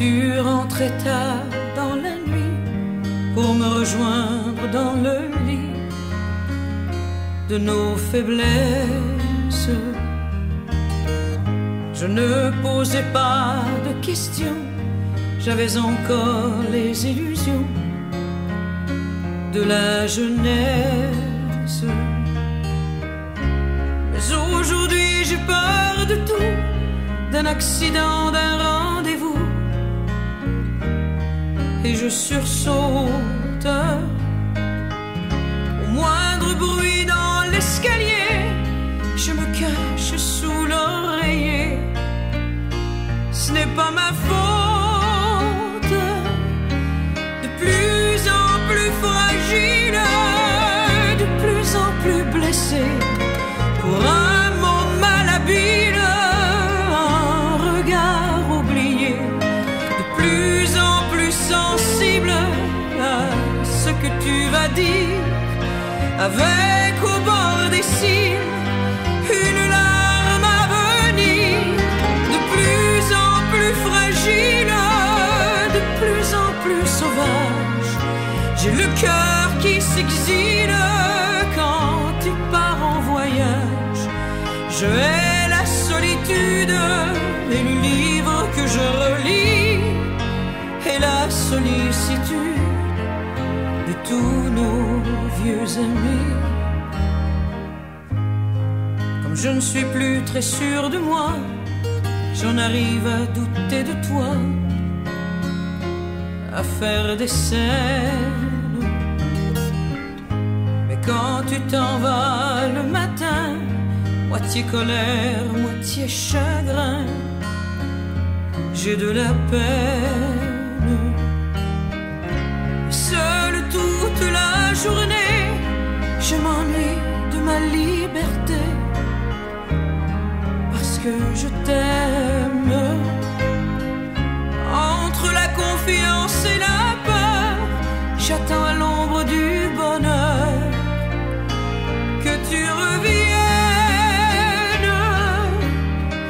tu rentrais tard dans la nuit pour me rejoindre dans le lit de nos faiblesses. Je ne posais pas de questions, j'avais encore les illusions de la jeunesse. Mais aujourd'hui j'ai peur de tout, d'un accident, d'un je sursaute au moindre bruit dans l'escalier. Je me cache sous l'oreiller. Ce n'est pas ma faute. De plus en plus fragile, de plus en plus blessé. Tu vas dire. Avec au bord des cils une larme à venir. De plus en plus fragile, de plus en plus sauvage. J'ai le cœur qui s'exile quand tu pars en voyage. Je hais la solitude et le livre que je relis et la sollicitude de tous nos vieux amis. Comme je ne suis plus très sûr de moi, j'en arrive à douter de toi, à faire des scènes. Mais quand tu t'en vas le matin, moitié colère, moitié chagrin, j'ai de la peine. J'attends à l'ombre du bonheur que tu reviennes.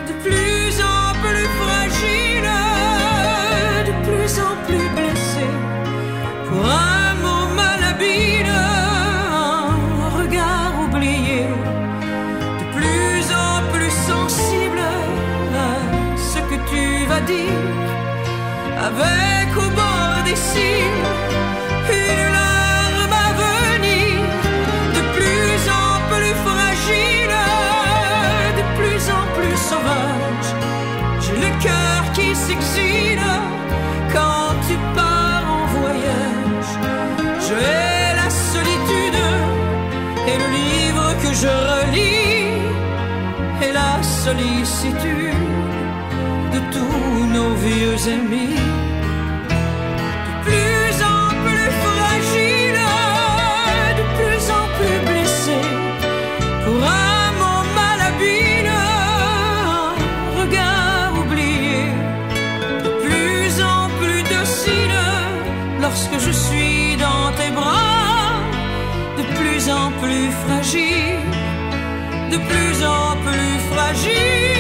De plus en plus fragile, de plus en plus blessé. Pour un mot malhabile, un regard oublié, de plus en plus sensible à ce que tu vas dire, avec au bord des cils sollicitude de tous nos vieux amis. Plus en plus fragile, de plus en plus fragile.